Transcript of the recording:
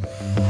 Bye.